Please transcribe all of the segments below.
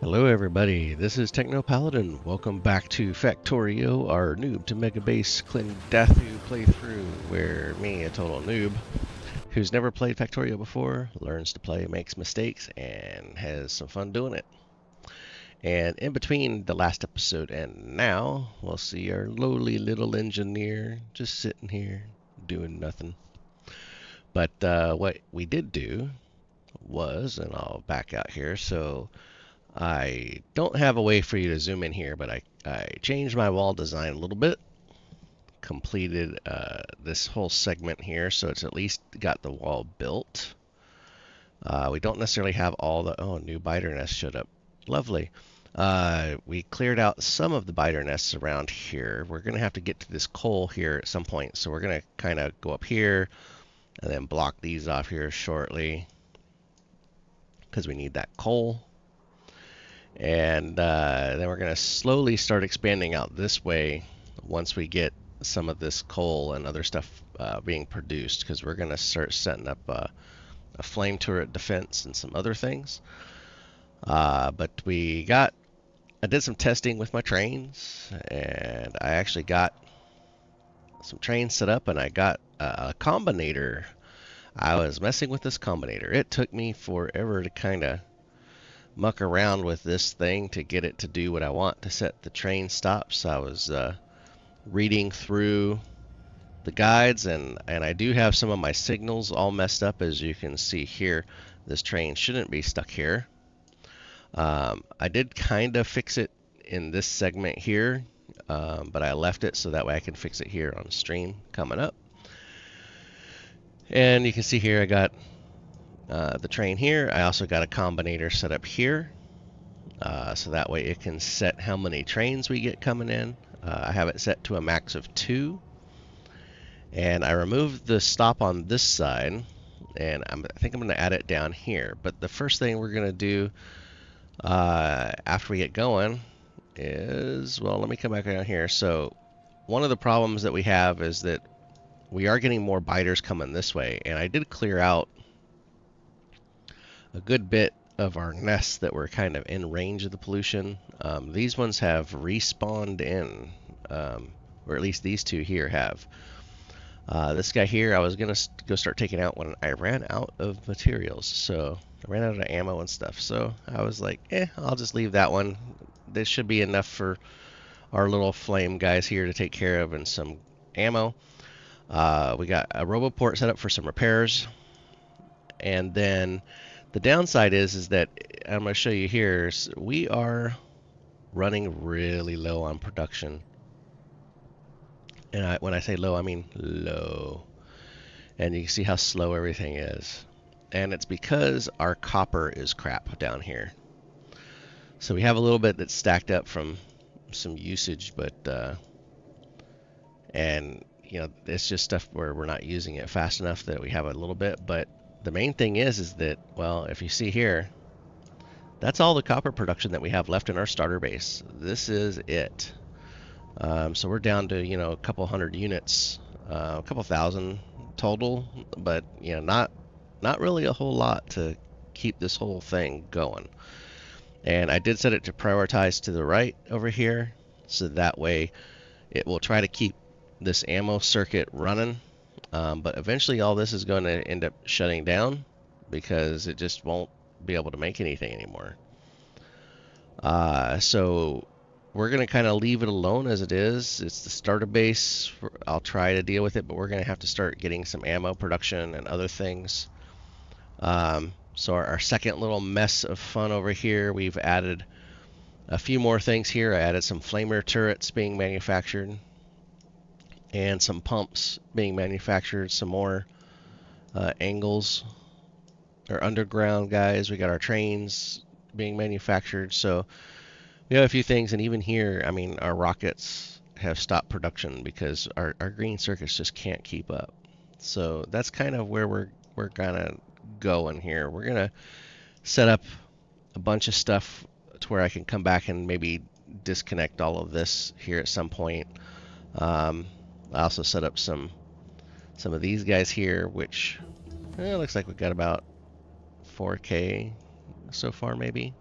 Hello everybody, this is TechnoPallidin. Welcome back to Factorio, our noob to Mega Base Clint Dathu playthrough, where me, a total noob, who's never played Factorio before, learns to play, makes mistakes, and has some fun doing it. And in between the last episode and now, we'll see our lowly little engineer just sitting here doing nothing. But uh, what we did do was, and I'll back out here, so I don't have a way for you to zoom in here, but I, I changed my wall design a little bit. Completed uh, this whole segment here, so it's at least got the wall built. Uh, we don't necessarily have all the... Oh, new biter nest showed up. Lovely. Uh, we cleared out some of the biter nests around here. We're going to have to get to this coal here at some point, so we're going to kind of go up here and then block these off here shortly because we need that coal and uh, then we're going to slowly start expanding out this way once we get some of this coal and other stuff uh, being produced because we're going to start setting up uh, a flame turret defense and some other things. Uh, but we got, I did some testing with my trains and I actually got some trains set up and I got a combinator. I was messing with this combinator. It took me forever to kind of muck around with this thing to get it to do what I want to set the train stops. I was uh, reading through the guides and, and I do have some of my signals all messed up as you can see here. This train shouldn't be stuck here. Um, I did kind of fix it in this segment here, um, but I left it so that way I can fix it here on stream coming up. And you can see here I got uh, the train here. I also got a combinator set up here. Uh, so that way it can set how many trains we get coming in. Uh, I have it set to a max of two. And I removed the stop on this side. And I'm, i think I'm going to add it down here. But the first thing we're going to do uh, after we get going is, well, let me come back down here. So one of the problems that we have is that we are getting more biters coming this way. And I did clear out a good bit of our nests that were kind of in range of the pollution. Um, these ones have respawned in, um, or at least these two here have. Uh, this guy here, I was going to go start taking out when I ran out of materials. So I ran out of ammo and stuff. So I was like, eh, I'll just leave that one. This should be enough for our little flame guys here to take care of and some ammo. Uh, we got a roboport set up for some repairs. And then the downside is is that I'm going to show you here. We are running really low on production. And I, when I say low, I mean low. And you can see how slow everything is. And it's because our copper is crap down here. So we have a little bit that's stacked up from some usage, but uh, and you know it's just stuff where we're not using it fast enough that we have a little bit. But the main thing is, is that, well, if you see here, that's all the copper production that we have left in our starter base. This is it. Um, so we're down to, you know, a couple hundred units, uh, a couple thousand total, but, you know, not, not really a whole lot to keep this whole thing going. And I did set it to prioritize to the right over here, so that way it will try to keep this ammo circuit running um, but eventually all this is going to end up shutting down because it just won't be able to make anything anymore. Uh, so we're going to kind of leave it alone as it is. It's the starter base. I'll try to deal with it, but we're going to have to start getting some ammo production and other things. Um, so our, our, second little mess of fun over here, we've added a few more things here. I added some flamer turrets being manufactured and some pumps being manufactured, some more uh, angles or underground guys. We got our trains being manufactured. So we have a few things, and even here, I mean, our rockets have stopped production because our, our green circuits just can't keep up. So that's kind of where we're we're going here. We're gonna set up a bunch of stuff to where I can come back and maybe disconnect all of this here at some point. Um, I also set up some some of these guys here, which eh, looks like we've got about 4K so far maybe.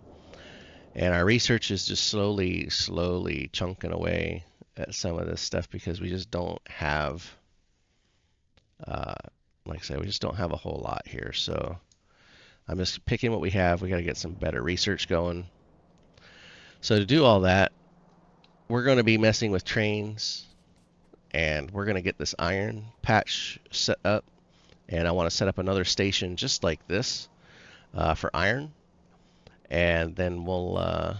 And our research is just slowly, slowly chunking away at some of this stuff because we just don't have, uh, like I said, we just don't have a whole lot here. So I'm just picking what we have. We got to get some better research going. So to do all that, we're going to be messing with trains and we're going to get this iron patch set up and I want to set up another station just like this uh, for iron and then we'll uh,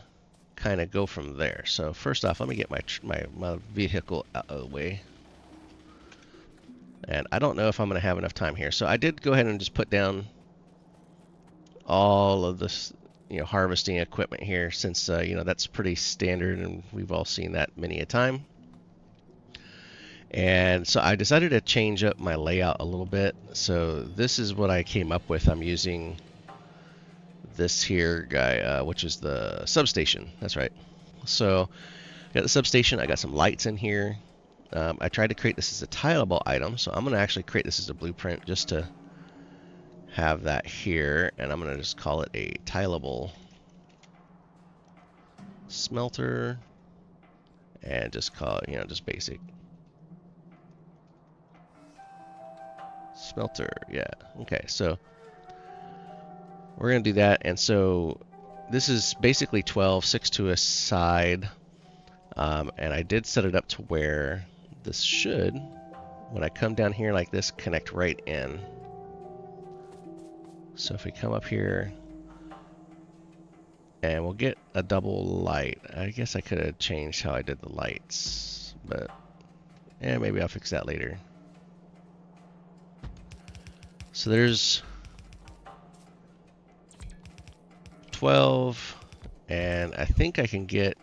kind of go from there. So first off, let me get my, my, my vehicle out of the way. And I don't know if I'm going to have enough time here. So I did go ahead and just put down all of this, you know, harvesting equipment here since, uh, you know, that's pretty standard and we've all seen that many a time. And so I decided to change up my layout a little bit. So this is what I came up with. I'm using this here guy, uh, which is the substation. That's right. So I got the substation. I got some lights in here. Um, I tried to create this as a tileable item. So I'm going to actually create this as a blueprint just to have that here. And I'm going to just call it a tileable smelter and just call it, you know, just basic smelter. Yeah. Okay. So we're going to do that. And so this is basically 12, 6 to a side. Um, and I did set it up to where this should, when I come down here like this, connect right in. So if we come up here, and we'll get a double light. I guess I could have changed how I did the lights, but yeah, maybe I'll fix that later. So there's 12, and I think I can get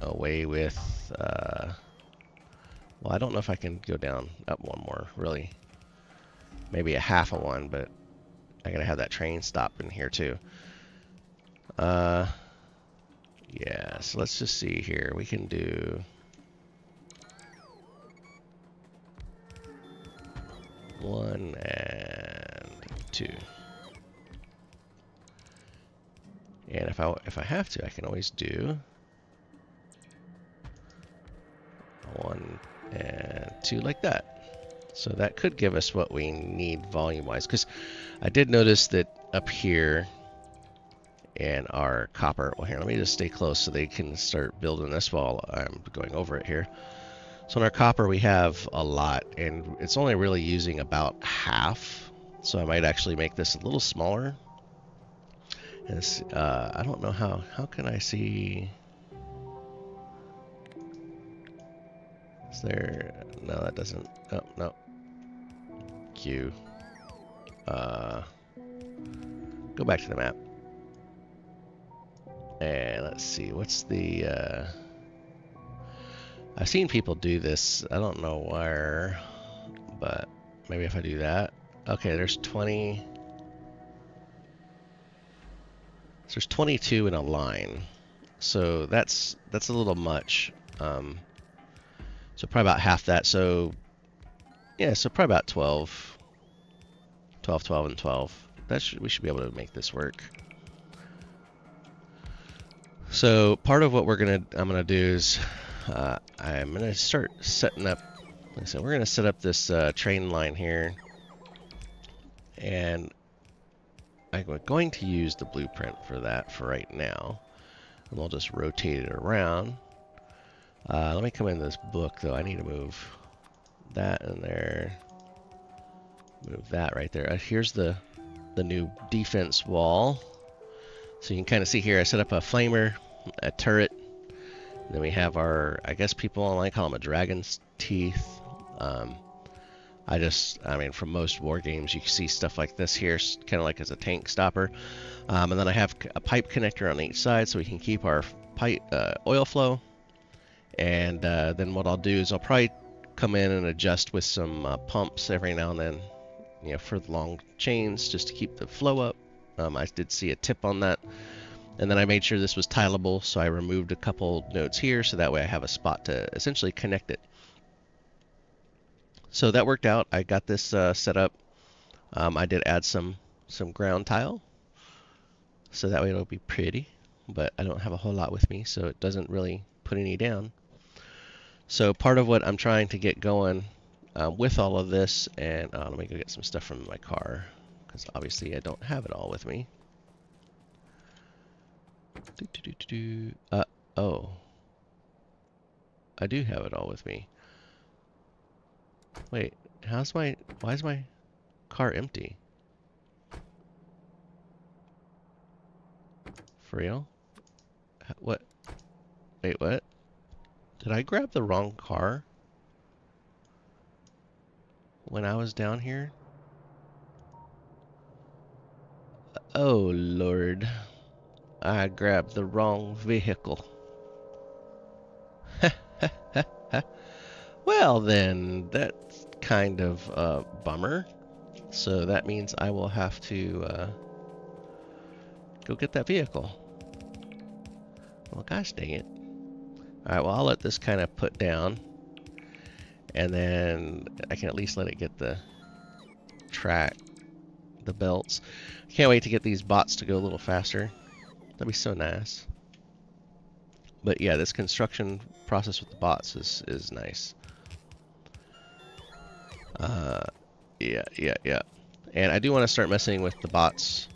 away with, uh, well, I don't know if I can go down up one more, really. Maybe a half of one, but I gotta have that train stop in here too. Uh, yeah, so let's just see here. We can do one and two. And if I if I have to, I can always do one and two like that. So that could give us what we need volume-wise. Because I did notice that up here in our copper, well here, let me just stay close so they can start building this while I'm going over it here. So in our copper we have a lot and it's only really using about half. So I might actually make this a little smaller. Uh, I don't know how, how can I see... Is there, no that doesn't, oh no. Q. Uh, go back to the map. And let's see, what's the, uh, I've seen people do this. I don't know where, but maybe if I do that. Okay, there's 20. So there's 22 in a line. So that's that's a little much. Um, so probably about half that. So yeah, so probably about 12. 12, 12, and 12. That should we should be able to make this work. So part of what we're gonna I'm gonna do is uh, I'm to start setting up, like I said, we're to set up this uh, train line here. And I'm going to use the blueprint for that for right now. And we'll just rotate it around. Uh, let me come in this book though. I need to move that in there. Move that right there. Uh, here's the the new defense wall. So you can kind of see here I set up a flamer, a turret, then we have our, I guess people online call them a dragon's teeth. Um, I just, I mean, from most war games, you see stuff like this here, kind of like as a tank stopper. Um, and then I have a pipe connector on each side so we can keep our pipe uh, oil flow. And uh, then what I'll do is I'll probably come in and adjust with some uh, pumps every now and then, you know, for the long chains just to keep the flow up. Um, I did see a tip on that. And then I made sure this was tileable, so I removed a couple nodes here, so that way I have a spot to essentially connect it. So that worked out. I got this uh, set up. Um, I did add some some ground tile, so that way it'll be pretty, but I don't have a whole lot with me, so it doesn't really put any down. So part of what I'm trying to get going um, with all of this, and uh, let me go get some stuff from my car, because obviously I don't have it all with me. Uh, oh. I do have it all with me. Wait, how's my, why is my car empty? For real? What? Wait, what? Did I grab the wrong car? When I was down here? Oh, Lord. I grabbed the wrong vehicle. Well, then, that's kind of a bummer. So that means I will have to uh, go get that vehicle. Well, gosh dang it. Alright, well, I'll let this kind of put down. And then I can at least let it get the track, the belts. Can't wait to get these bots to go a little faster. That'd be so nice. But yeah, this construction process with the bots is, is nice. Uh, yeah, yeah, yeah. And I do want to start messing with the bots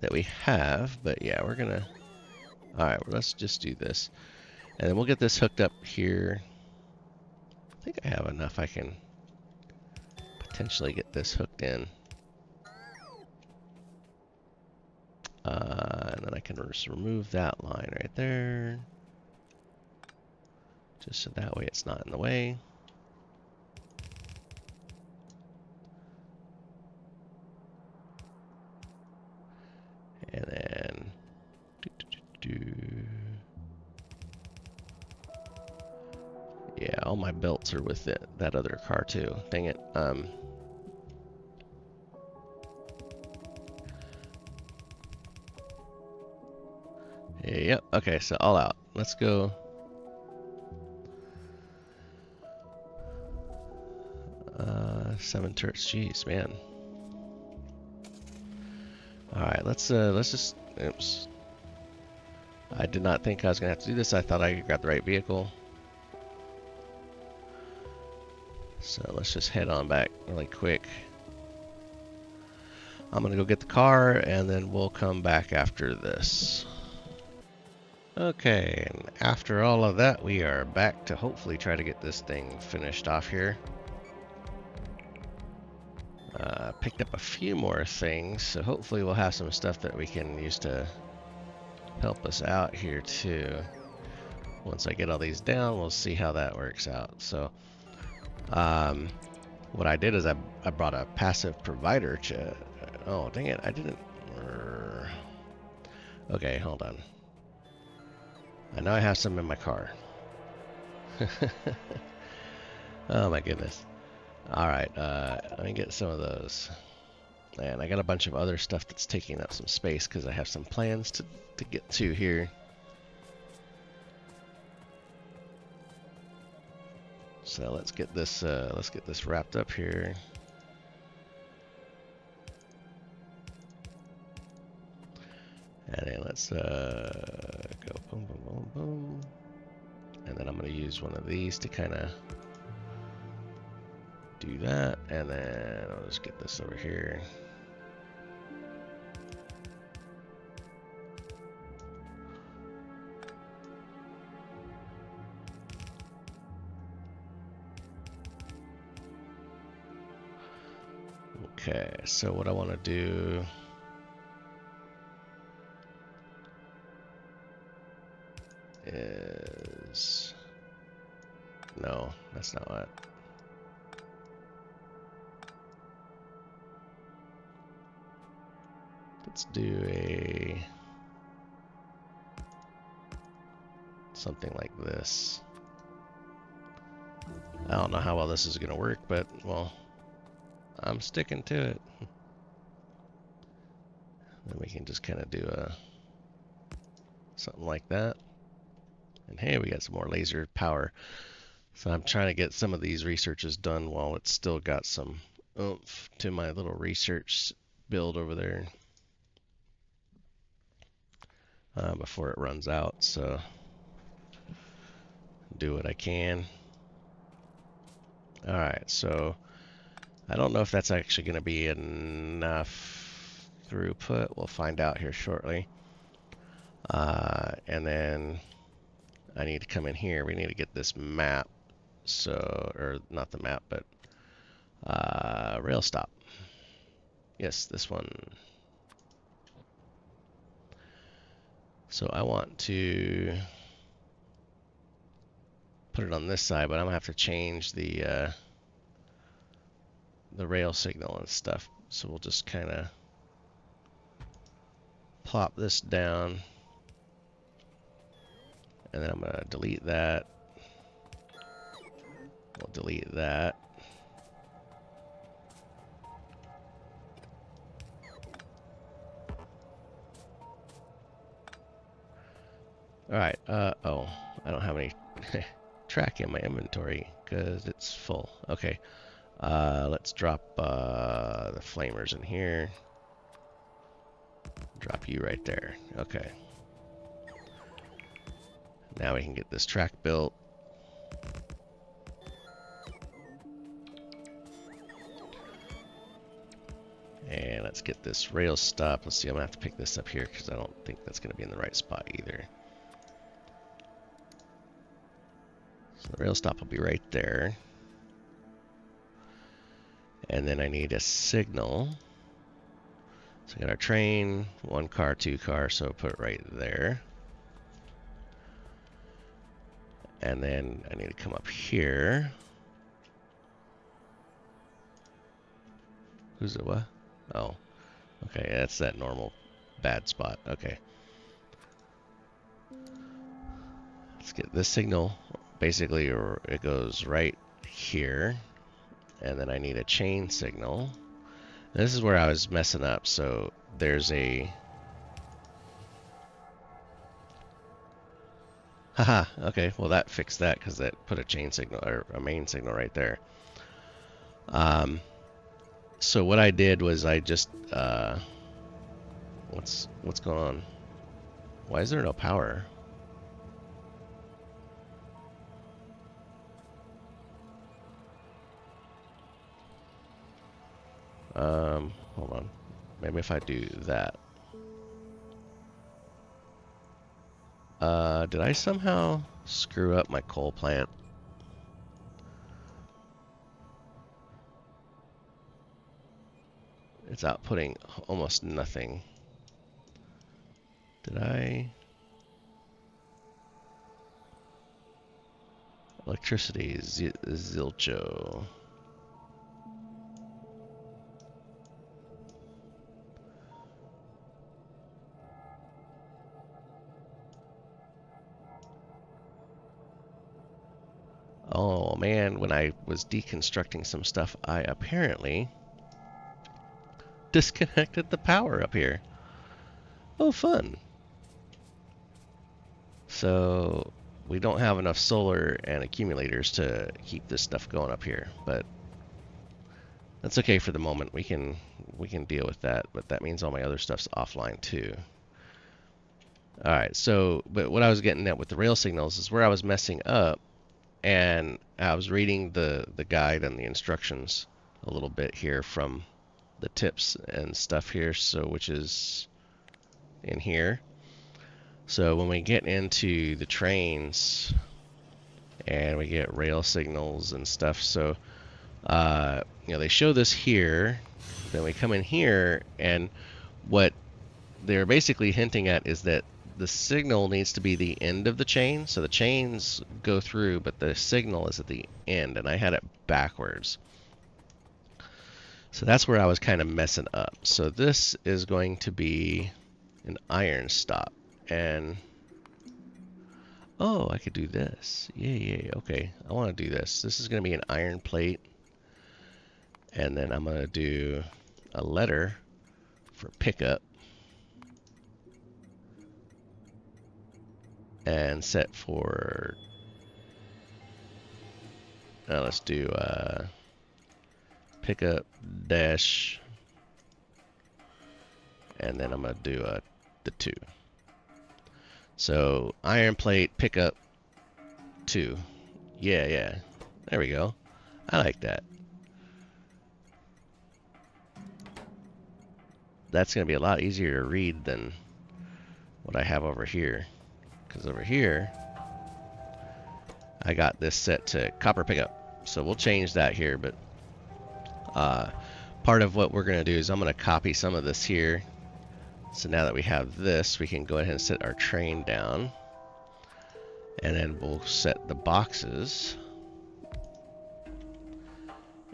that we have, but yeah, we're gonna... Alright, well, let's just do this. And then we'll get this hooked up here. I think I have enough I can potentially get this hooked in. Uh, and then I can just remove that line right there. Just so that way it's not in the way. And then do, do, do, Yeah, all my belts are with it, that other car too. Dang it. Um Yep, okay, so all out. Let's go. Uh, seven turrets, jeez, man. Alright, let's, uh, let's just, oops. I did not think I was gonna have to do this. I thought I got the right vehicle. So let's just head on back really quick. I'm gonna go get the car and then we'll come back after this. Okay, and after all of that, we are back to hopefully try to get this thing finished off here. Picked up a few more things, so hopefully we'll have some stuff that we can use to help us out here too. Once I get all these down, we'll see how that works out. So, um, what I did is I, I brought a passive provider to... Oh, dang it, I didn't... Okay, hold on. I know I have some in my car. oh my goodness. Alright, uh, let me get some of those. And I got a bunch of other stuff that's taking up some space because I have some plans to, to get to here. So let's get this uh, let's get this wrapped up here. And then let's uh, go boom, boom, boom, boom. And then I'm going to use one of these to kind of do that. And then I'll just get this over here. Okay, so what I want to do do a... Something like this. I don't know how well this is going to work, but, well, I'm sticking to it. Then we can just kind of do a something like that. And hey, we got some more laser power. So I'm trying to get some of these researches done while it's still got some oomph to my little research build over there. Uh, before it runs out, so do what I can. Alright, so I don't know if that's actually going to be enough throughput. We'll find out here shortly. Uh, and then I need to come in here. We need to get this map. So, or not the map, but uh, rail stop. Yes, this one. So I want to put it on this side, but I'm gonna have to change the uh, the rail signal and stuff. So we'll just kind of plop this down, and then I'm gonna delete that. We'll delete that. Alright, uh, oh, I don't have any track in my inventory because it's full. Okay, uh, let's drop uh, the flamers in here. Drop you right there. Okay. Now we can get this track built. And let's get this rail stop. Let's see, I'm going to have to pick this up here because I don't think that's going to be in the right spot either. So the rail stop will be right there. And then I need a signal. So I got our train, one car, two car, so put it right there. And then I need to come up here. Who's it, what? Oh, okay, that's that normal bad spot. Okay. Let's get this signal basically it goes right here and then I need a chain signal. This is where I was messing up. So there's a haha okay well that fixed that because that put a chain signal or a main signal right there. Um, so what I did was I just uh, what's what's going on? Why is there no power Um, hold on. Maybe if I do that. Uh, did I somehow screw up my coal plant? It's outputting almost nothing. Did I? Electricity, Zilcho. Oh man, when I was deconstructing some stuff, I apparently disconnected the power up here. Oh, fun. So we don't have enough solar and accumulators to keep this stuff going up here, but that's okay for the moment. We can we can deal with that, but that means all my other stuff's offline too. All right, so but what I was getting at with the rail signals is where I was messing up and I was reading the the guide and the instructions a little bit here from the tips and stuff here so which is in here. So when we get into the trains and we get rail signals and stuff so uh, you know they show this here then we come in here and what they're basically hinting at is that the signal needs to be the end of the chain. So the chains go through, but the signal is at the end, and I had it backwards. So that's where I was kind of messing up. So this is going to be an iron stop. And, oh, I could do this. Yeah, yeah, okay. I want to do this. This is going to be an iron plate. And then I'm going to do a letter for pickup. And set for now let's do uh, pickup dash and then I'm gonna do uh, the two So iron plate pickup two. Yeah, yeah. There we go. I like that. That's to be a lot easier to read than what I have over here. Because over here, I got this set to copper pickup. So we'll change that here, but uh, part of what we're going to do is I'm going to copy some of this here. So now that we have this, we can go ahead and set our train down. And then we'll set the boxes.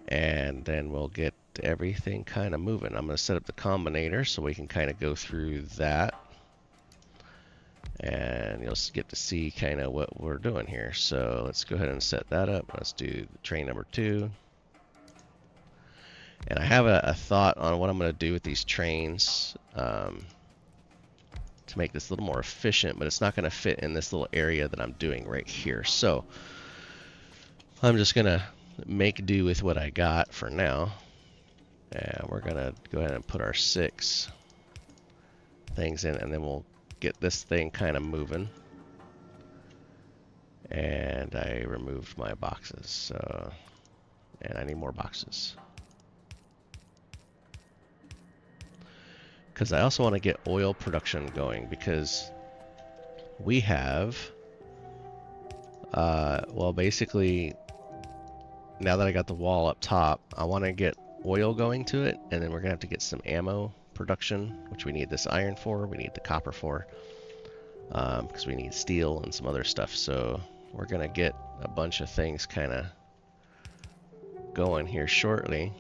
And then we'll get everything kind of moving. I'm going to set up the combinator so we can kind of go through that. You'll get to see kind of what we're doing here. So let's go ahead and set that up. Let's do train number two. And I have a, a thought on what I'm going to do with these trains um, to make this a little more efficient, but it's not going to fit in this little area that I'm doing right here. So I'm just going to make do with what I got for now. And we're going to go ahead and put our six things in, and then we'll get this thing kind of moving. And I removed my boxes, so, and I need more boxes. because I also want to get oil production going because we have, uh, well, basically, now that I got the wall up top, I want to get oil going to it, and then we're going to have to get some ammo production, which we need this iron for, we need the copper for, because um, we need steel and some other stuff. So we're going to get a bunch of things kind of going here shortly.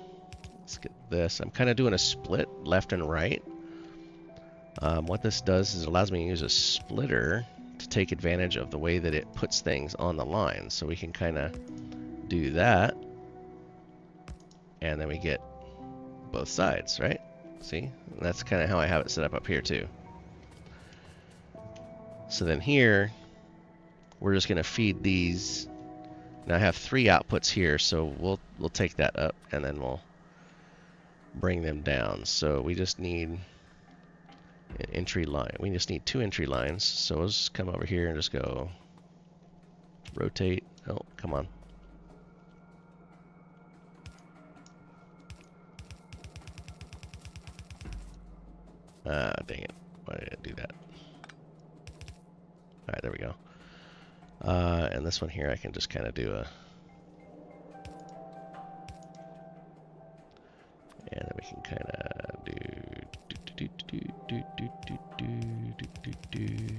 Let's get this. I'm kind of doing a split left and right. Um, what this does is it allows me to use a splitter to take advantage of the way that it puts things on the line. So we can kind of do that. And then we get both sides, right? See? And that's kind of how I have it set up up here too. So then here, we're just going to feed these. Now I have three outputs here, so we'll we'll take that up and then we'll bring them down. So we just need an entry line. We just need two entry lines. So let's come over here and just go rotate. Oh, come on. Ah, dang it. Why did I do that? Alright, there we go. Uh, and this one here I can just kind of do a... And then we can kind of do do, do, do, do, do, do, do, do, do.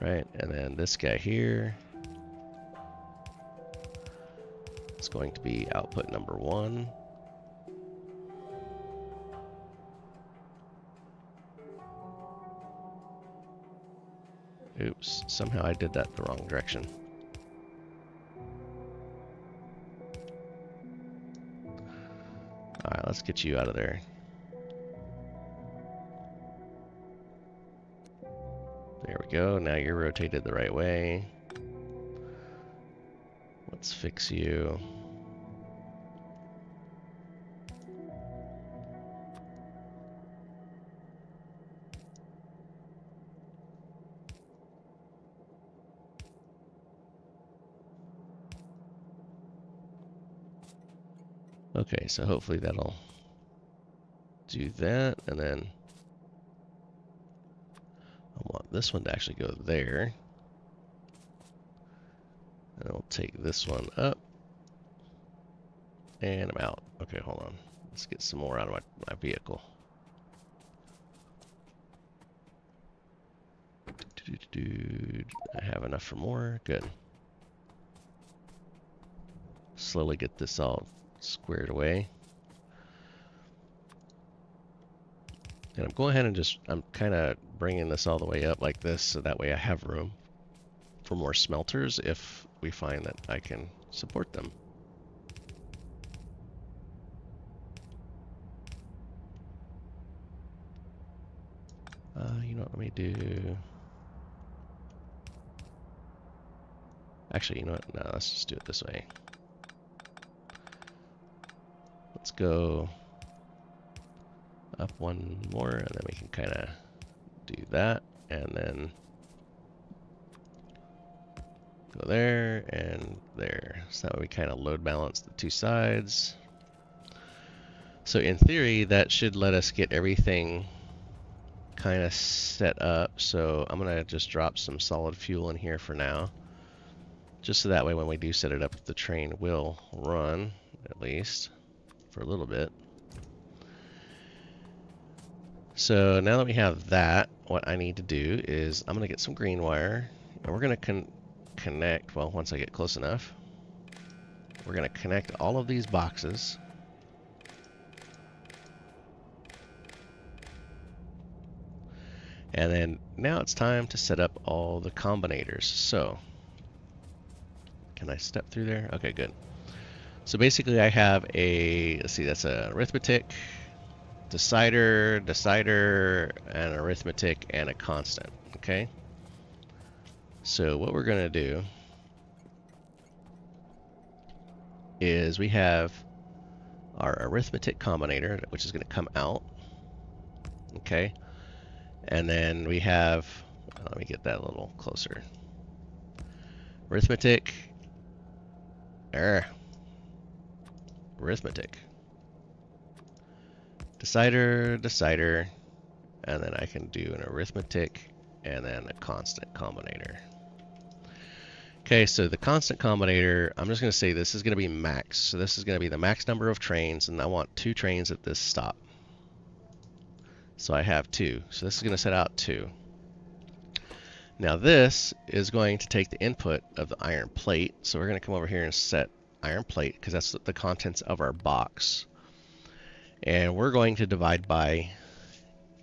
Right, and then this guy here is going to be output number one. Oops, somehow I did that the wrong direction. Alright, let's get you out of there. There we go. Now you're rotated the right way. Let's fix you. So hopefully that'll do that, and then I want this one to actually go there. And I'll take this one up. And I'm out. Okay, hold on. Let's get some more out of my, my vehicle. I have enough for more. Good. Slowly get this all squared away. And I'm going ahead and just, I'm kind of bringing this all the way up like this so that way I have room for more smelters if we find that I can support them. Uh, you know what, let me do... Actually, you know what, no, let's just do it this way. Let's go up one more, and then we can kind of do that. and then go there and there. So that way we kind of load balance the two sides. So in theory, that should let us get everything kind of set up. So I'm going to just drop some solid fuel in here for now. Just so that way when we do set it up, the train will run, at least, for a little bit. So now that we have that, what I need to do is I'm going to get some green wire, and we're going to con connect, well, once I get close enough, we're going to connect all of these boxes And then now it's time to set up all the combinators. So, can I step through there? Okay, good. So basically I have a, let's see, that's a arithmetic, decider, decider, and arithmetic, and a constant, okay? So what we're going to do is we have our arithmetic combinator, which is going to come out, okay? And then we have, let me get that a little closer. Arithmetic, er, arithmetic. Decider, decider, and then I can do an arithmetic and then a constant combinator. Okay, so the constant combinator, I'm just going to say this is going to be max. So this is going to be the max number of trains, and I want two trains at this stop. So I have two. So this is going to set out two. Now this is going to take the input of the iron plate. So we're going to come over here and set iron plate because that's the contents of our box. And we're going to divide by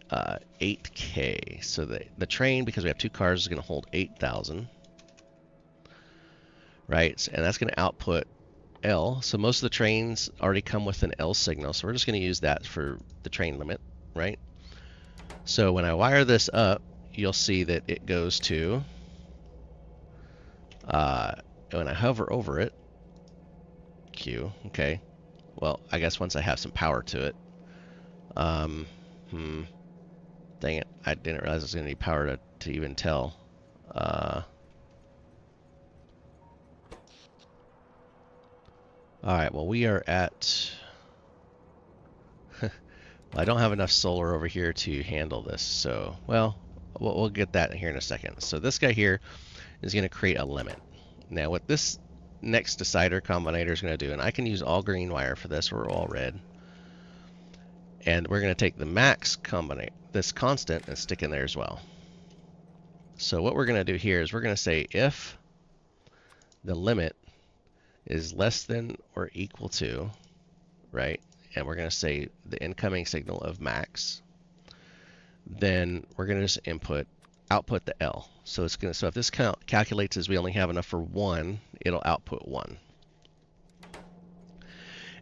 uh, 8K. So the, the train, because we have two cars, is going to hold 8,000. Right? And that's going to output L. So most of the trains already come with an L signal. So we're just going to use that for the train limit, right? So when I wire this up, you'll see that it goes to, uh, when I hover over it, Okay. Well, I guess once I have some power to it. Um, hmm. Dang it, I didn't realize it was going to power to, to even tell. Uh, Alright, well we are at I don't have enough solar over here to handle this, so, well, we'll get that here in a second. So this guy here is going to create a limit. Now what this next decider combinator is going to do, and I can use all green wire for this or all red, and we're going to take the max combinate, this constant, and stick in there as well. So what we're going to do here is we're going to say if the limit is less than or equal to, right, and we're going to say the incoming signal of max, then we're going to just input output the L. So it's going to so if this count calculates as we only have enough for one, it'll output one.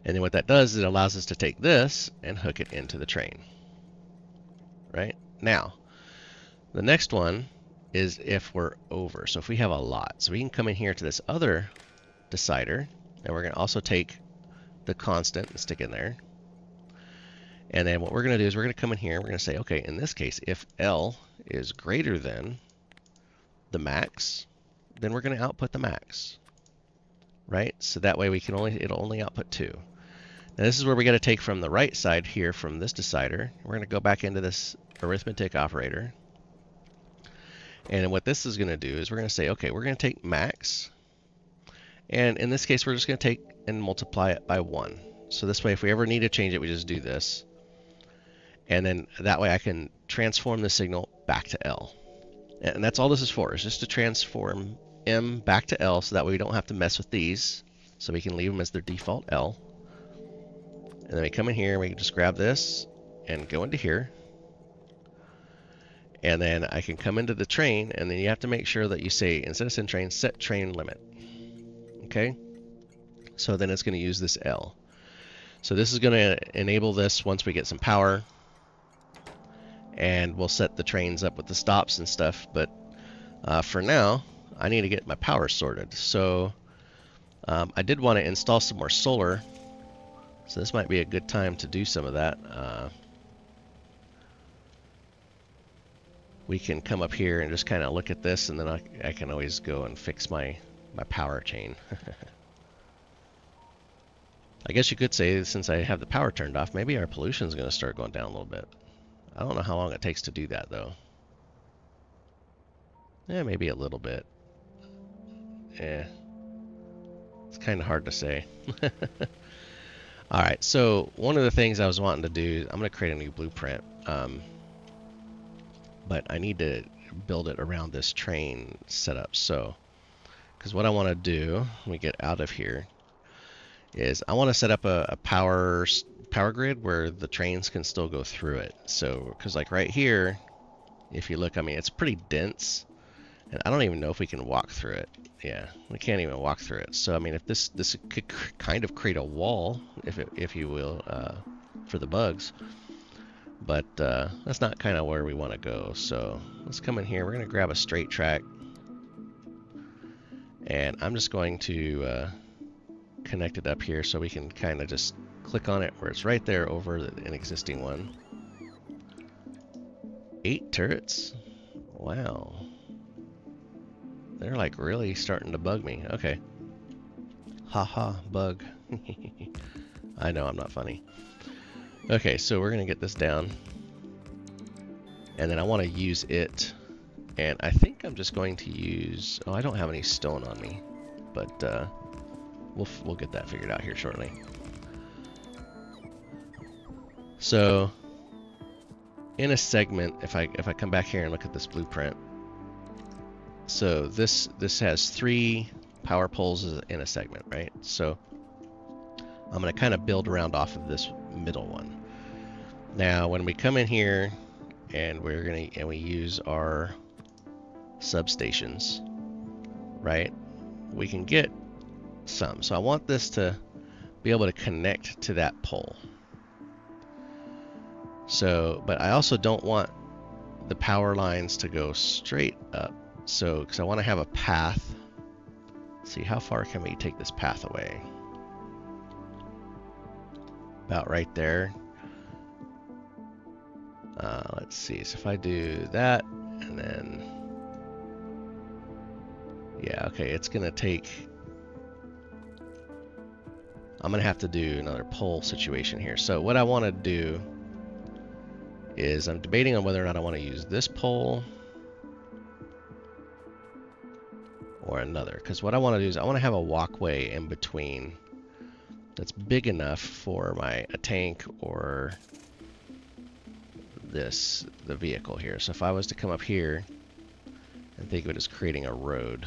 And then what that does is it allows us to take this and hook it into the train. Right? Now, the next one is if we're over. So if we have a lot. So we can come in here to this other decider, and we're going to also take the constant and stick in there. And then what we're going to do is we're going to come in here and we're going to say, okay, in this case, if L is greater than the max, then we're going to output the max, right? So that way we can only, it'll only output two. Now this is where we got to take from the right side here from this decider. We're going to go back into this arithmetic operator. And what this is going to do is we're going to say, okay, we're going to take max. And in this case, we're just going to take and multiply it by 1. So this way, if we ever need to change it, we just do this. And then that way I can transform the signal back to L. And that's all this is for, is just to transform M back to L so that way we don't have to mess with these. So we can leave them as their default L. And then we come in here and we can just grab this and go into here. And then I can come into the train and then you have to make sure that you say, instead of send train, set train limit. Okay? So then it's going to use this L. So this is going to enable this once we get some power and we'll set the trains up with the stops and stuff. But uh, for now, I need to get my power sorted. So um, I did want to install some more solar. So this might be a good time to do some of that. Uh, we can come up here and just kind of look at this and then I, I can always go and fix my, my power chain. I guess you could say since I have the power turned off, maybe our pollution is going to start going down a little bit. I don't know how long it takes to do that though. Yeah, maybe a little bit. Yeah. It's kind of hard to say. Alright, so one of the things I was wanting to do, I'm going to create a new blueprint. Um, but I need to build it around this train setup. So, because what I want to do when we get out of here is I want to set up a, a, power power grid where the trains can still go through it. So, because like right here, if you look, I mean, it's pretty dense, and I don't even know if we can walk through it. Yeah, we can't even walk through it. So, I mean, if this this could kind of create a wall, if it, if you will, uh, for the bugs. But uh, that's not kind of where we want to go. So let's come in here. We're going to grab a straight track. And I'm just going to uh, connect it up here so we can kind of just click on it where it's right there over an existing one. Eight turrets? Wow. They're like really starting to bug me. Okay. Haha, -ha, bug. I know I'm not funny. Okay, so we're going to get this down. And then I want to use it. And I think I'm just going to use... Oh, I don't have any stone on me. But uh, we'll, we'll get that figured out here shortly. So, in a segment, if I if I come back here and look at this blueprint, so this this has three power poles in a segment, right? So I'm going to kind of build around off of this middle one. Now, when we come in here and we're going to, and we use our substations, right, we can get some. So I want this to be able to connect to that pole. So, but I also don't want the power lines to go straight up. So, because I want to have a path. see, how far can we take this path away? About right there. Uh, let's see, so if I do that, and then, yeah, okay, it's gonna take, I'm gonna have to do another pole situation here. So what I wanna do is I'm debating on whether or not I wanna use this pole or another, because what I wanna do is I wanna have a walkway in between that's big enough for my a tank or this, the vehicle here. So if I was to come up here and think of it as creating a road,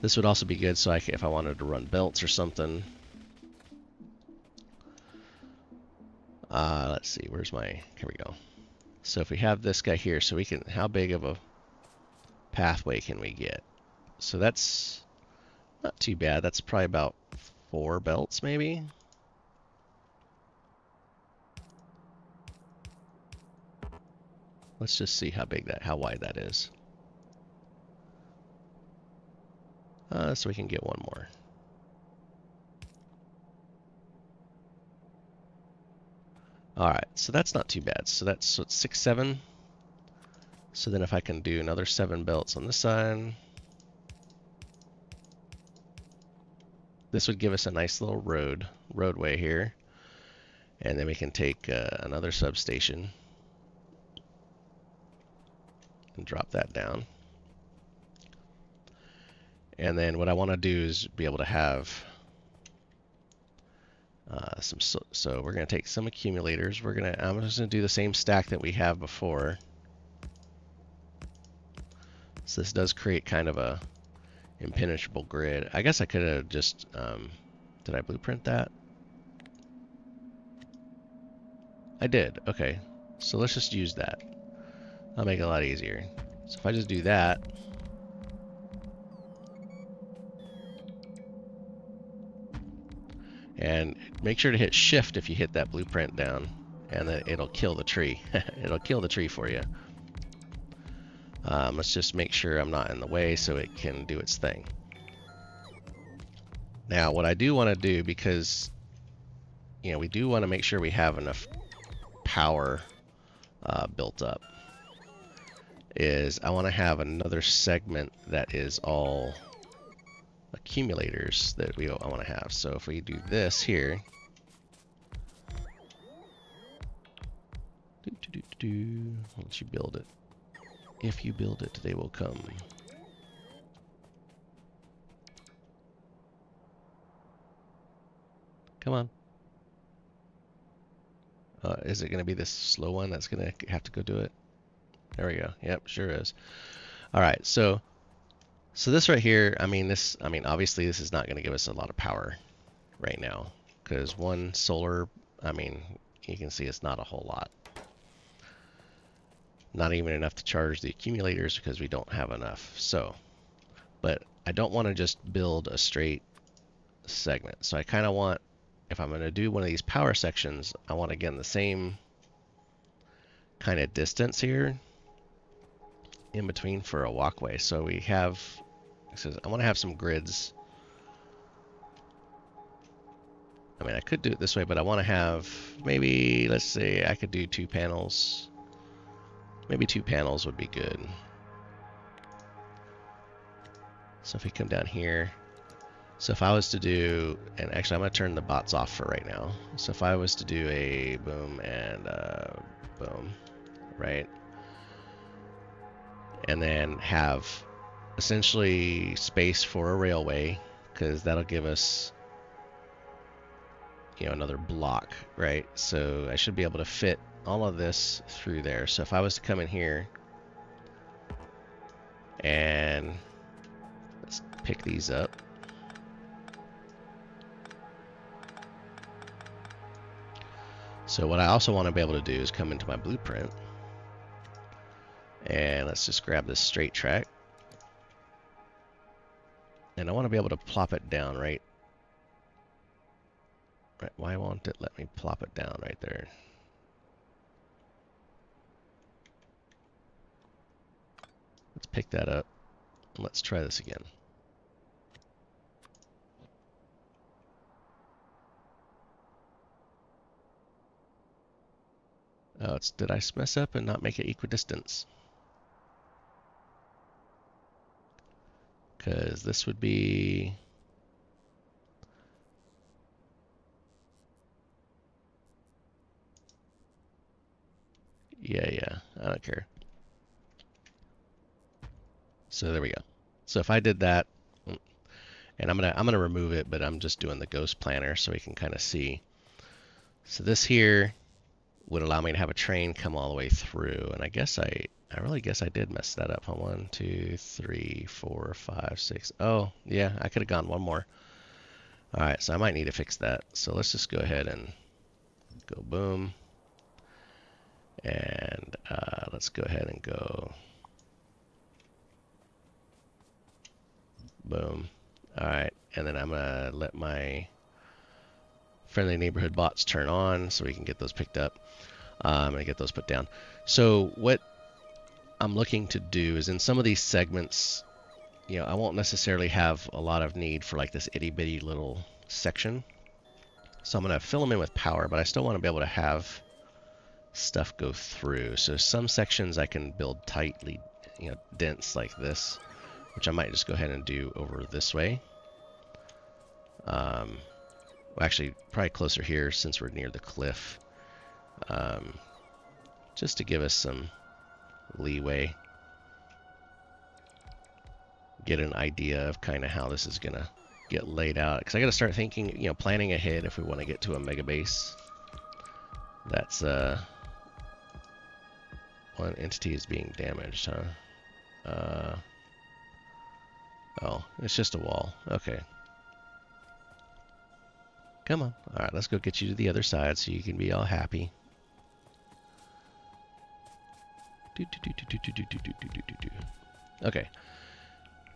this would also be good so I could, if I wanted to run belts or something. Uh, let's see, where's my, here we go. So if we have this guy here, so we can, how big of a pathway can we get? So that's not too bad. That's probably about four belts maybe. Let's just see how big that, how wide that is. Uh, so we can get one more. Alright, so that's not too bad. So that's so six, seven. So then if I can do another seven belts on this side. This would give us a nice little road, roadway here. And then we can take uh, another substation and drop that down. And then what I want to do is be able to have uh, some. So, so we're going to take some accumulators. We're going to. I'm just going to do the same stack that we have before. So this does create kind of a impenetrable grid. I guess I could have just. Um, did I blueprint that? I did. Okay. So let's just use that. That'll make it a lot easier. So if I just do that, and make sure to hit shift if you hit that blueprint down and then it'll kill the tree. it'll kill the tree for you. Um, let's just make sure I'm not in the way so it can do its thing. Now what I do want to do because you know we do want to make sure we have enough power uh, built up is I want to have another segment that is all accumulators that we I want to have. So if we do this here, do, do, do, do, once you build it, if you build it, they will come. Come on. Uh, is it going to be this slow one that's going to have to go do it? There we go. Yep, sure is. All right, so so this right here, I mean this, I mean obviously this is not going to give us a lot of power right now because one solar, I mean you can see it's not a whole lot. Not even enough to charge the accumulators because we don't have enough. So, but I don't want to just build a straight segment. So I kind of want if I'm going to do one of these power sections, I want again the same kind of distance here in between for a walkway. So we have, it says I want to have some grids. I mean, I could do it this way, but I want to have maybe, let's say I could do two panels. Maybe two panels would be good. So if we come down here, so if I was to do, and actually I'm going to turn the bots off for right now. So if I was to do a boom and uh, boom, right? And then have essentially space for a railway, because that'll give us, you know, another block, right? So I should be able to fit all of this through there. So if I was to come in here and let's pick these up. So what I also want to be able to do is come into my blueprint and let's just grab this straight track. And I want to be able to plop it down right? Right why won't it let me plop it down right there? Let's pick that up. Let's try this again. Oh, it's did I mess up and not make it equidistance? Because this would be... Yeah, yeah, I don't care. So there we go. So if I did that, and I'm gonna I'm gonna remove it, but I'm just doing the ghost planner so we can kind of see. So this here would allow me to have a train come all the way through. And I guess I, I really guess I did mess that up. One, two, three, four, five, six. Oh, yeah, I could have gone one more. All right, so I might need to fix that. So let's just go ahead and go boom. And uh, let's go ahead and go boom. All right, and then I'm gonna let my friendly neighborhood bots turn on so we can get those picked up um, and get those put down. So what I'm looking to do is in some of these segments, you know, I won't necessarily have a lot of need for like this itty bitty little section. So I'm going to fill them in with power, but I still want to be able to have stuff go through. So some sections I can build tightly, you know, dense like this, which I might just go ahead and do over this way. Um, well, actually, probably closer here since we're near the cliff. Um, just to give us some leeway. Get an idea of kind of how this is going to get laid out. Because I got to start thinking, you know, planning ahead if we want to get to a mega base. That's, uh... One entity is being damaged, huh? Uh... Oh, it's just a wall. Okay. Come on. Alright, let's go get you to the other side so you can be all happy. Okay.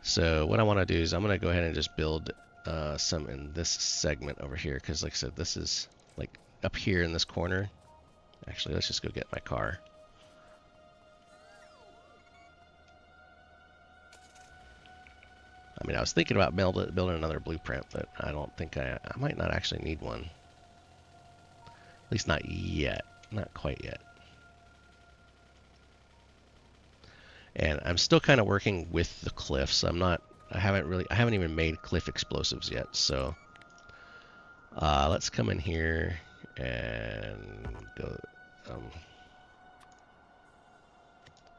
So what I want to do is I'm going to go ahead and just build uh, some in this segment over here because like I said, this is like up here in this corner. Actually, let's just go get my car. I mean, I was thinking about build, building another blueprint, but I don't think I, I might not actually need one. At least not yet. Not quite yet. And I'm still kind of working with the cliffs. I'm not, I haven't really, I haven't even made cliff explosives yet. So uh, let's come in here and go, um,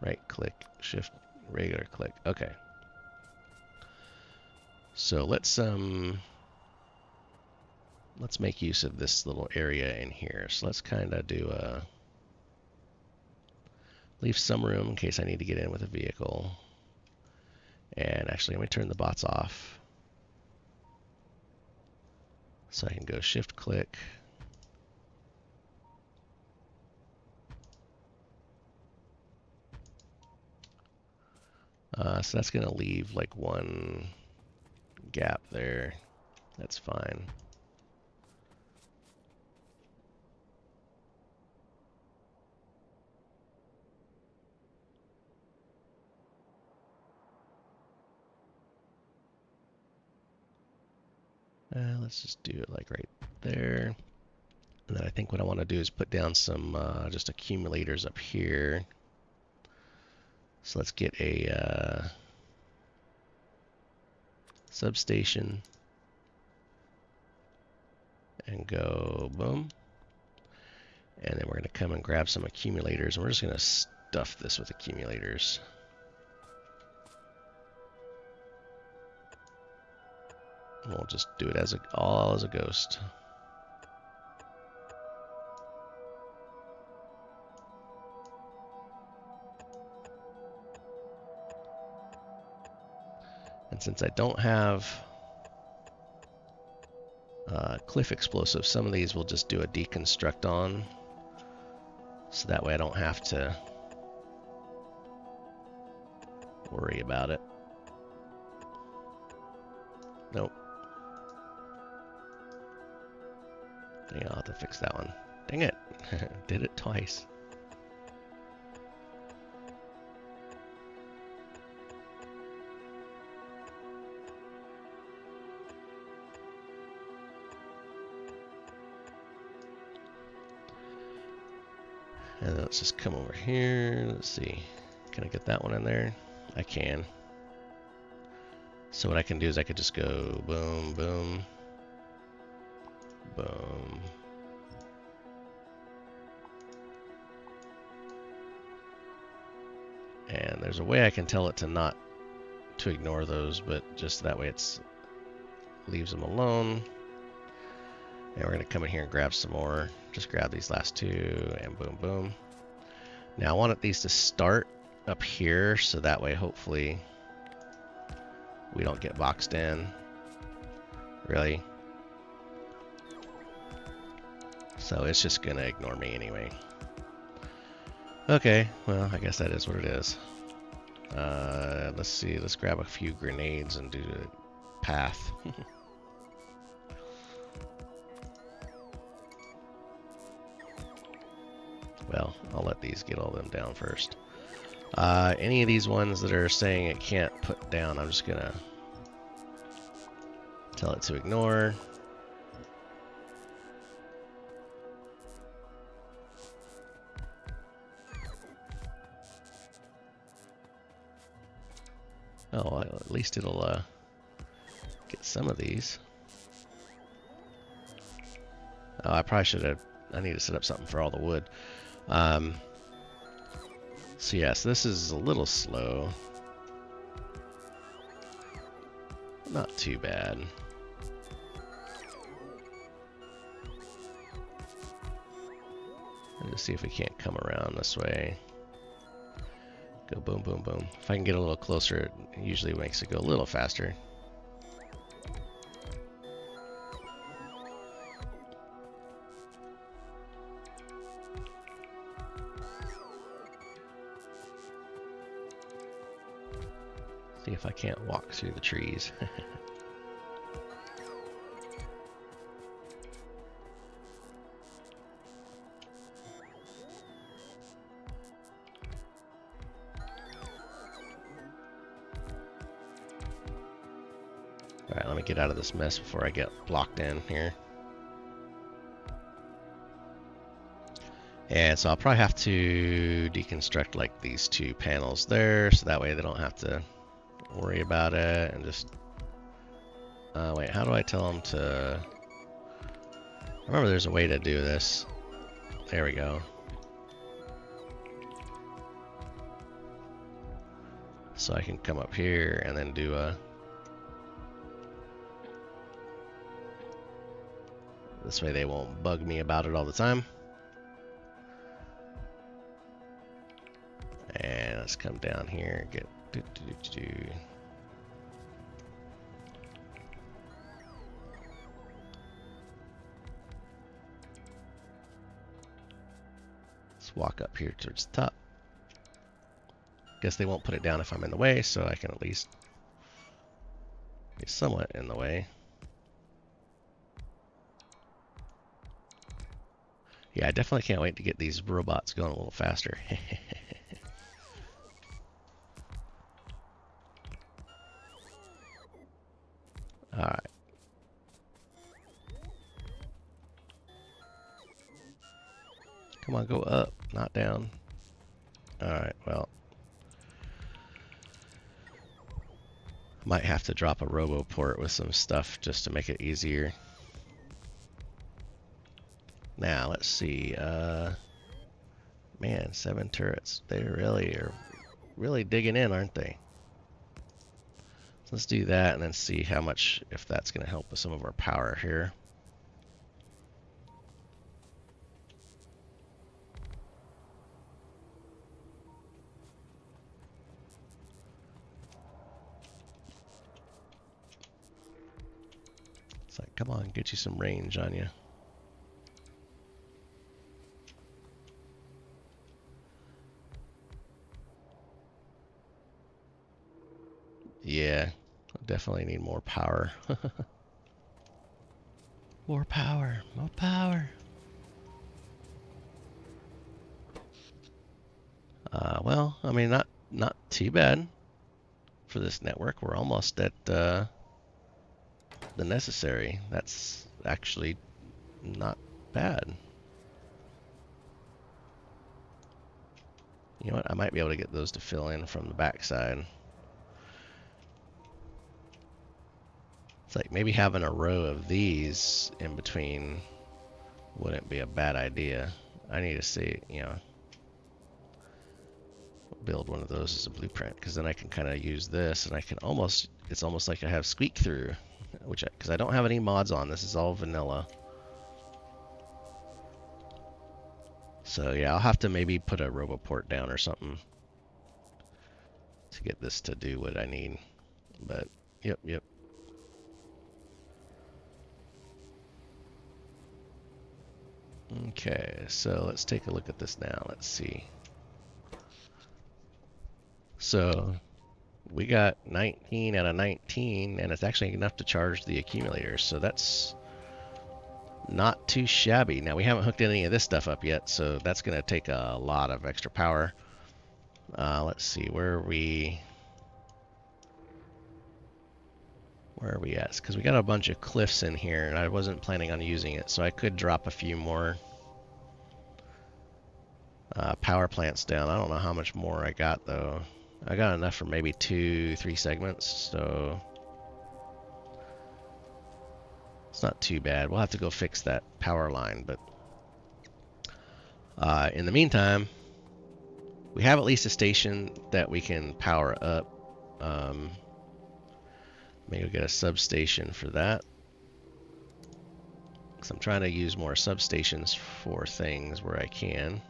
right click, shift, regular click. Okay. So let's, um, let's make use of this little area in here. So let's kind of do a, leave some room in case I need to get in with a vehicle. And actually, let me turn the bots off. So I can go shift click. Uh, so that's going to leave like one gap there. That's fine. Uh, let's just do it like right there. And then I think what I want to do is put down some uh, just accumulators up here. So let's get a uh, substation and go boom. And then we're going to come and grab some accumulators and we're just going to stuff this with accumulators. We'll just do it as a all as a ghost. Since I don't have uh, cliff explosive, some of these will just do a deconstruct on. So that way I don't have to worry about it. Nope. Yeah, I'll have to fix that one. Dang it. Did it twice. And let's just come over here. Let's see. Can I get that one in there? I can. So what I can do is I could just go boom, boom, Boom. And there's a way I can tell it to not to ignore those, but just that way it's leaves them alone. And we're to come in here and grab some more. Just grab these last two and boom, boom. Now I wanted these to start up here so that way hopefully we don't get boxed in. Really? So it's just to ignore me anyway. Okay, well, I guess that is what it is. Uh, let's see, let's grab a few grenades and do the path. well, I'll let these get all them down first. Uh, any of these ones that are saying it can't put down, I'm just going to tell it to ignore. Oh, at least it'll uh, get some of these. Oh, I probably should have, I need to set up something for all the wood. Um, so yes, this is a little slow. Not too bad. Let's see if we can't come around this way. Go boom, boom, boom. If I can get a little closer, it usually makes it go a little faster. See if I can't walk through the trees. Alright, let me get out of this mess before I get blocked in here. And so I'll probably have to deconstruct like these two panels there, so that way they don't have to worry about it and just... Uh, wait, how do I tell them to... I remember there's a way to do this. There we go. So I can come up here and then do a... This way they won't bug me about it all the time. And let's come down here, and get... Doo, doo, doo, let's walk up here towards the top. Guess they won't put it down if I'm in the way, so I can at least be somewhat in the way. Yeah, I definitely can't wait to get these robots going a little faster. not down. Alright, well. Might have to drop a RoboPort with some stuff just to make it easier. Now, let's see. Uh, man, seven turrets. They really are really digging in, aren't they? Let's do that and then see how much, if that's going to help with some of our power here. Come on, get you some range on you. Yeah, definitely need more power. more power, more power. Uh, well, I mean, not not too bad for this network. We're almost at uh, the necessary. That's actually not bad. You know what? I might be able to get those to fill in from the backside. It's like maybe having a row of these in between wouldn't be a bad idea. I need to see, you know, build one of those as a blueprint because then I can kind of use this and I can almost, it's almost like I have squeak through which I because I, I don't have any mods on. This is all vanilla. So yeah, I'll have to maybe put a RoboPort down or something to get this to do what I need. But yep, yep. Okay, so let's take a look at this now. Let's see. So we got 19 out of 19 and it's actually enough to charge the accumulators so that's not too shabby. Now we haven't hooked any of this stuff up yet so that's gonna take a lot of extra power. Uh, let's see where are we where are we at? Because we got a bunch of cliffs in here and I wasn't planning on using it so I could drop a few more uh, power plants down. I don't know how much more I got though I got enough for maybe two, three segments, so it's not too bad. We'll have to go fix that power line, but uh, in the meantime, we have at least a station that we can power up. Um, maybe we'll get a substation for that. Because I'm trying to use more substations for things where I can.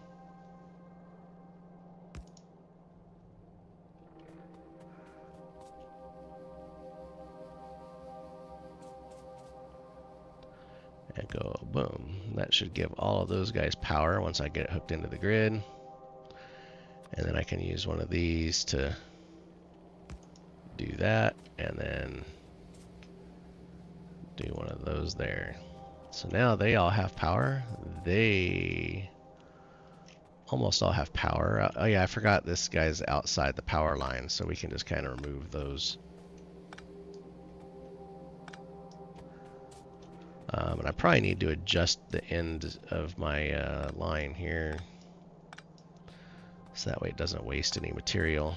And go boom. That should give all of those guys power once I get it hooked into the grid. And then I can use one of these to do that and then do one of those there. So now they all have power. They almost all have power. Uh, oh yeah, I forgot this guy's outside the power line, so we can just kind of remove those Um, and I probably need to adjust the end of my uh, line here so that way it doesn't waste any material.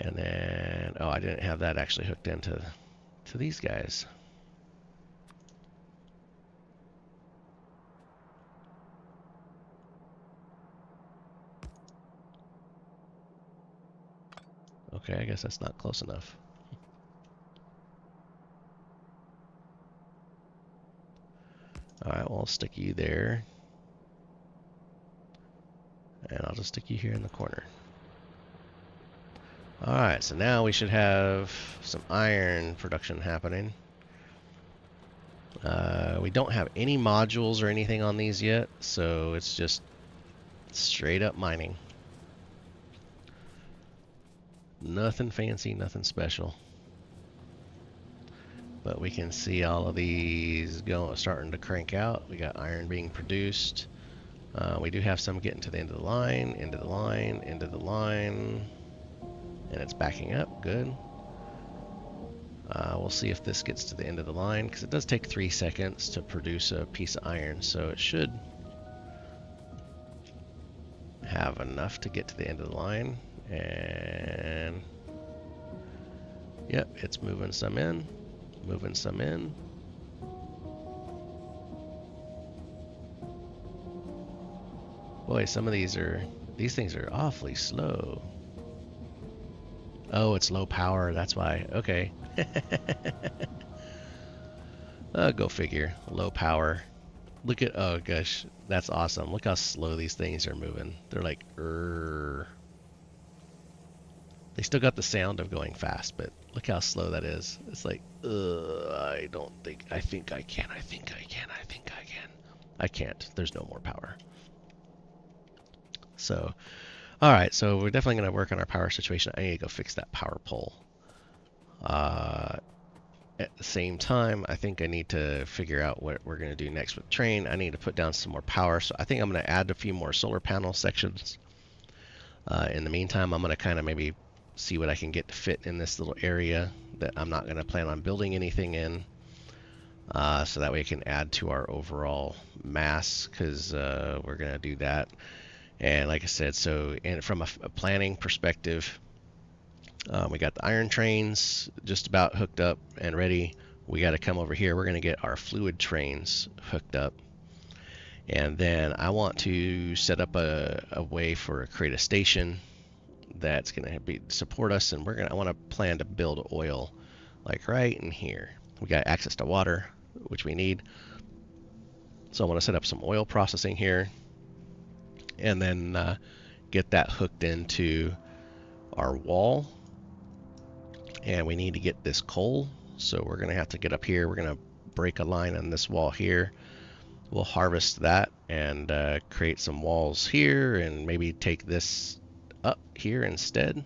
And then, oh, I didn't have that actually hooked into to these guys. Okay, I guess that's not close enough. Alright, well, I'll stick you there. And I'll just stick you here in the corner. Alright, so now we should have some iron production happening. Uh, we don't have any modules or anything on these yet, so it's just straight up mining. Nothing fancy, nothing special. But we can see all of these going, starting to crank out. We got iron being produced. Uh, we do have some getting to the end of the line, end of the line, end of the line and it's backing up. Good. Uh, we'll see if this gets to the end of the line because it does take three seconds to produce a piece of iron, so it should have enough to get to the end of the line. And yep, it's moving some in, moving some in. Boy, some of these are, these things are awfully slow. Oh, it's low power. That's why. Okay. uh, go figure. Low power. Look at, oh gosh, that's awesome. Look how slow these things are moving. They're like, Rrr. They still got the sound of going fast, but look how slow that is. It's like, I don't think, I think I can, I think I can, I think I can. I can't. There's no more power. So, all right, so we're definitely going to work on our power situation. I need to go fix that power pole. Uh, at the same time, I think I need to figure out what we're going to do next with train. I need to put down some more power, so I think I'm going to add a few more solar panel sections. Uh, in the meantime, I'm going to kind of maybe see what I can get to fit in this little area that I'm not going to plan on building anything in. Uh, so that way I can add to our overall mass because uh, we're going to do that. And like I said, so and from a, a planning perspective, um, we got the iron trains just about hooked up and ready. We got to come over here. We're going to get our fluid trains hooked up. And then I want to set up a, a way for create a station that's going to be support us. And we're going to, want to plan to build oil like right in here. We got access to water, which we need. So I want to set up some oil processing here and then uh, get that hooked into our wall. And we need to get this coal. So we're going to have to get up here. We're going to break a line on this wall here. We'll harvest that and uh, create some walls here and maybe take this up here instead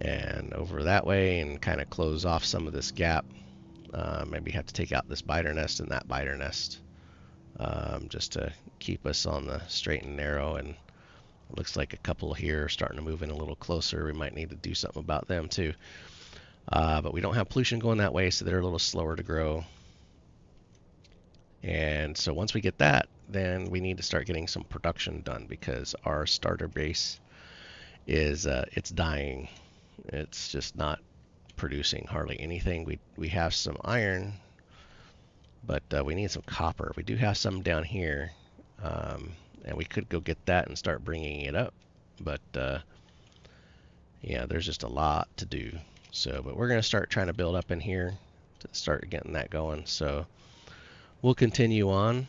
and over that way and kind of close off some of this gap. Uh, maybe have to take out this biter nest and that biter nest um, just to keep us on the straight and narrow. And looks like a couple here starting to move in a little closer. We might need to do something about them too. Uh, but we don't have pollution going that way, so they're a little slower to grow. And so once we get that, then we need to start getting some production done because our starter base is uh, it's dying. It's just not producing hardly anything. We we have some iron but uh, we need some copper. We do have some down here, um, and we could go get that and start bringing it up. But uh, yeah, there's just a lot to do. So, but we're going to start trying to build up in here to start getting that going. So we'll continue on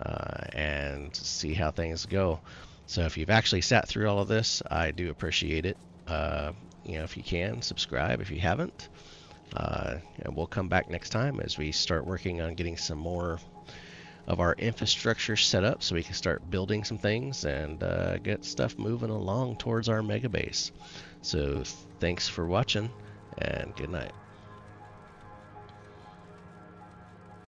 uh, and see how things go. So if you've actually sat through all of this, I do appreciate it. Uh, you know, if you can, subscribe if you haven't. Uh, and we'll come back next time as we start working on getting some more of our infrastructure set up so we can start building some things and uh, get stuff moving along towards our mega base. So thanks for watching and good night.